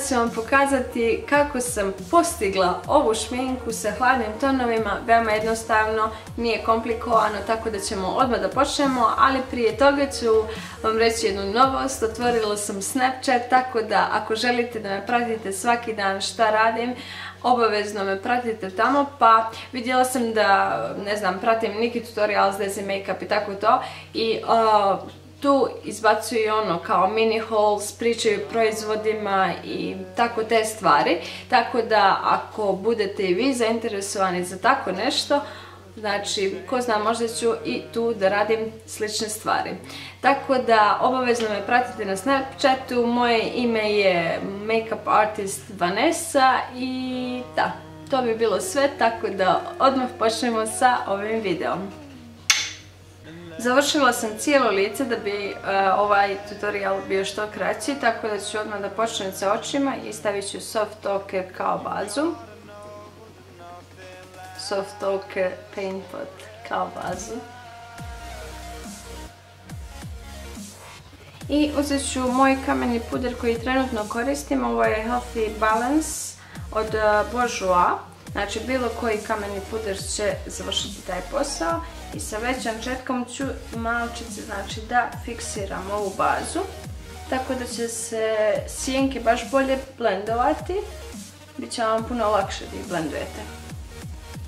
danas ću vam pokazati kako sam postigla ovu šminku sa hladnim tonovima, veoma jednostavno, nije komplikovano, tako da ćemo odmah da počnemo, ali prije toga ću vam reći jednu novost, otvorila sam Snapchat, tako da ako želite da me pratite svaki dan šta radim, obavezno me pratite tamo, pa vidjela sam da, ne znam, pratim neki tutorial Desi Makeup i tako to i tu izbacuju ono kao mini hauls, pričaju proizvodima i tako te stvari. Tako da ako budete i vi zainteresovani za tako nešto, znači ko zna možda ću i tu da radim slične stvari. Tako da obavezno me pratite na Snapchatu, moje ime je Makeup Artist Vanessa i da, to bi bilo sve, tako da odmah počnemo sa ovim videom. Završila sam cijelo lice da bi e, ovaj tutorial bio što kraći, tako da ću odmah da počnem sa očima i stavit ću Soft Ochre kao bazu. Soft Ochre Paint Pot kao bazu. I uzet ću moj kameni puder koji trenutno koristim, ovo je Healthy Balance od e, Bourjois. Znači bilo koji kameni puder će završiti taj posao i sa većom četkom ću malčice znači da fiksiram ovu bazu tako da će se sjenke baš bolje blendovati bit će vam puno lakše da ih blendujete.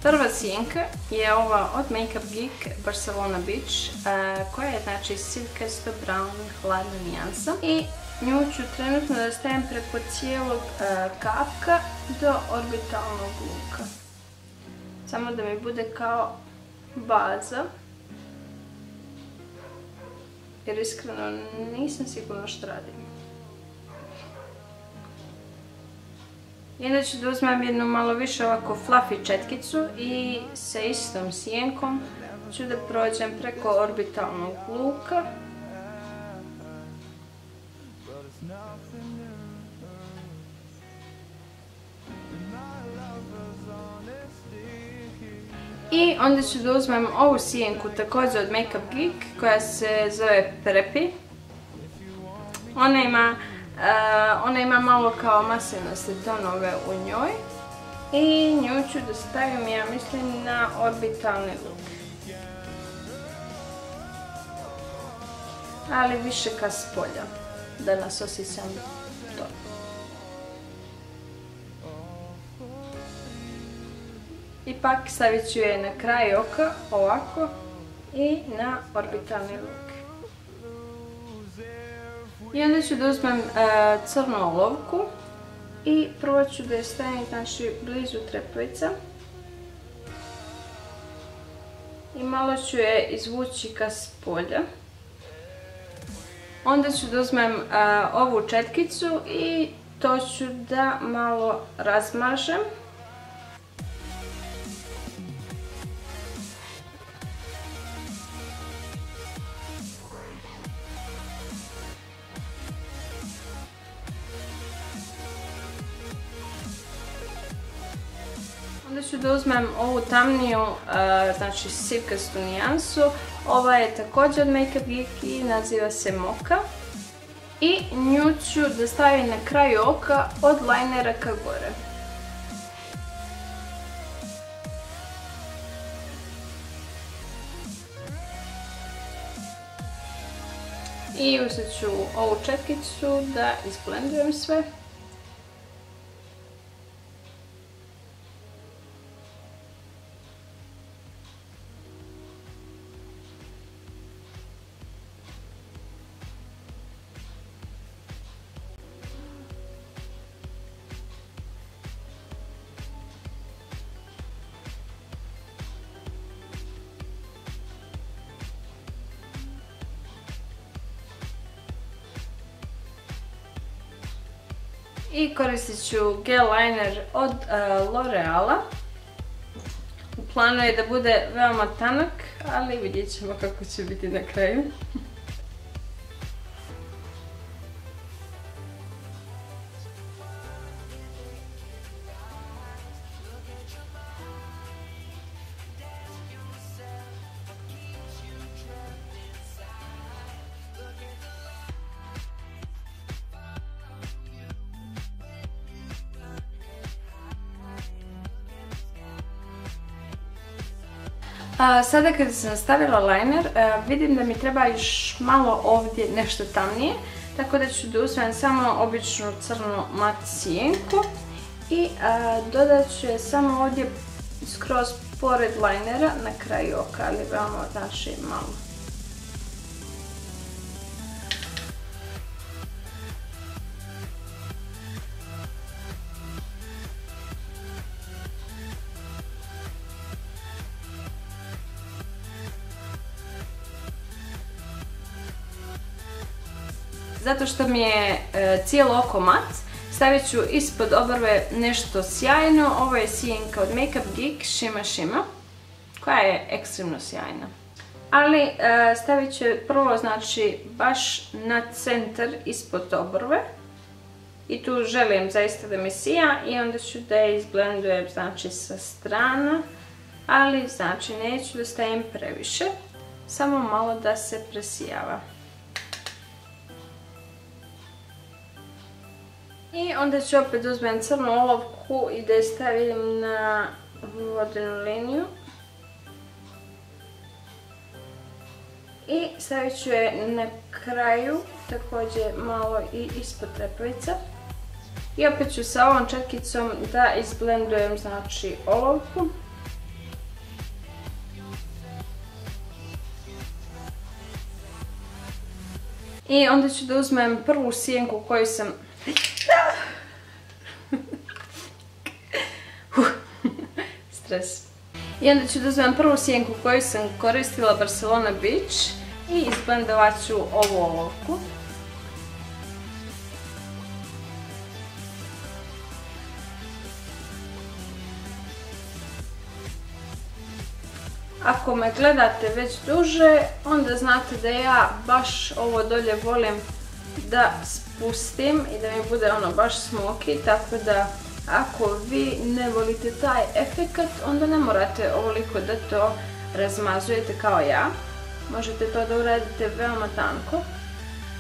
Prva sjenka je ova od Makeup Geek Barcelona Beach e, koja je znači silkasto brown hladna nijansa i nju ću trenutno da stavim preko cijelog e, kapka do orbitalnog luka samo da mi bude kao baza. Jer iskreno nisam sigurna što radim. Inače da uzmem jednu malo više ovako fluffy četkicu i sa istom sjenkom ću da prođem preko orbitalnog luka. I onda ću da uzmem ovu sijenku također od Makeup Geek koja se zove Prepi. Ona ima, eh, ona ima malo kao maslinaste tonove u njoj. I nju ću da stavim, ja mislim, na orbitalni look. Ali više ka spolja, osjećam to. Ipak stavit ću je na kraj oka, ovako, i na orbitalni luk. I onda ću da uzmem e, crnu olovku i prvo ću da je stavim znači, blizu trepovica. I malo ću je izvući ka spolja. Onda ću da uzmem e, ovu četkicu i to ću da malo razmažem. Onda ću da uzmem ovu tamniju, e, znači sivkastu nijansu. Ova je također od Makeup Geek i naziva se Moka. I nju ću da stavim na kraju oka od linera ka gore. I uzet ću ovu četkicu da izblendujem sve. I koristit ću gel liner od uh, L'Oreala. U planu je da bude veoma tanak, ali vidjet ćemo kako će biti na kraju. Sada kad sam stavila liner, vidim da mi treba još malo ovdje nešto tamnije. Tako da ću da uzmem samo običnu crnu mat sjenku i dodat ću je samo ovdje skroz pored linera na kraju oka, ali veoma znači malo. Zato što mi je e, cijelo oko mat, stavit ću ispod obrve nešto sjajno. Ovo je sjenka od Makeup Geek Shima Shima, koja je ekstremno sjajna. Ali e, stavit ću prvo znači baš na centar ispod obrve. I tu želim zaista da mi sija i onda ću da je izblendujem znači sa strana. Ali znači neću da stavim previše, samo malo da se presijava. I onda ću opet uzmem crnu olovku i da je stavim na vodenu liniju. I stavit ću je na kraju, također malo i ispod trepavica. I opet ću sa ovom četkicom da izblendujem znači olovku. I onda ću da uzmem prvu sjenku koju sam Stres. I onda ću da uzmem prvu sjenku koju sam koristila Barcelona Beach i izblendovat ću ovu olovku. Ako me gledate već duže, onda znate da ja baš ovo dolje volim da spustim i da mi bude ono baš smoky, tako da ako vi ne volite taj efekat, onda ne morate ovoliko da to razmazujete kao ja. Možete to da uradite veoma tanko.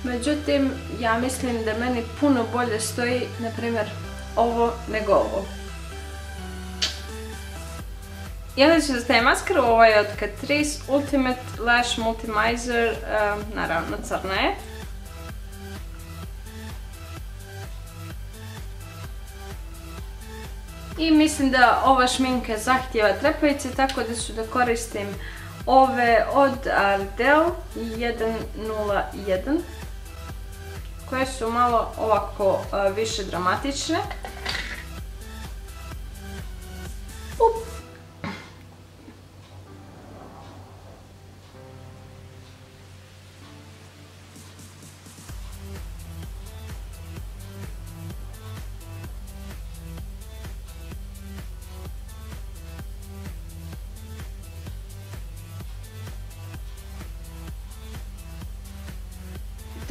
Međutim, ja mislim da meni puno bolje stoji, na primjer, ovo nego ovo. I onda ću da maskaru, ovo je od Catrice Ultimate Lash Multimizer, naravno crna je. I mislim da ova šminka zahtjeva trepavice, tako da ću da koristim ove od Ardell 101 koje su malo ovako više dramatične.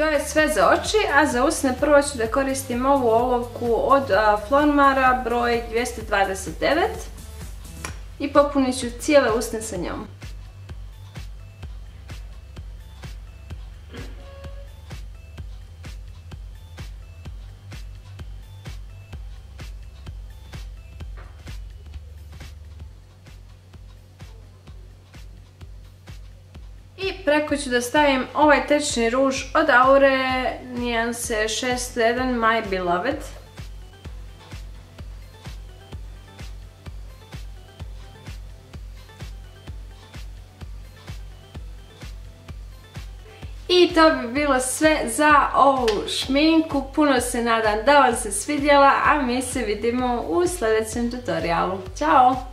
To je sve za oči, a za usne prvo ću da koristim ovu olovku od Flormara broj 229 i popunit ću cijele usne sa njom. Preko ću da stavim ovaj tečni ruž od Aure nijanse 6.1 My Beloved. I to bi bilo sve za ovu šminku. Puno se nadam da vam se svidjela, a mi se vidimo u sljedećem tutorialu. Ćao!